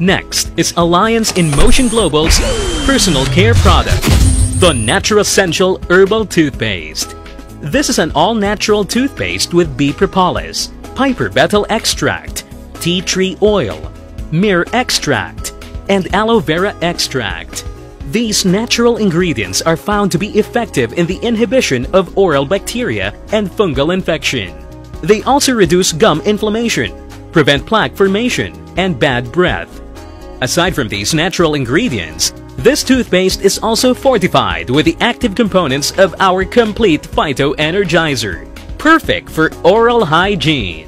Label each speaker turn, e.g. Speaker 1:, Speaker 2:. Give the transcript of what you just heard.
Speaker 1: Next is Alliance in Motion Global's personal care product, the NaturaCentials Herbal Toothpaste. This is an all-natural toothpaste with bee propolis, piper betel extract, tea tree oil, myrrh extract, and aloe vera extract. These natural ingredients are found to be effective in the inhibition of oral bacteria and fungal infection. They also reduce gum inflammation, prevent plaque formation, and bad breath. Aside from these natural ingredients, this toothpaste is also fortified with the active components of our complete Phyto Energizer, perfect for oral hygiene.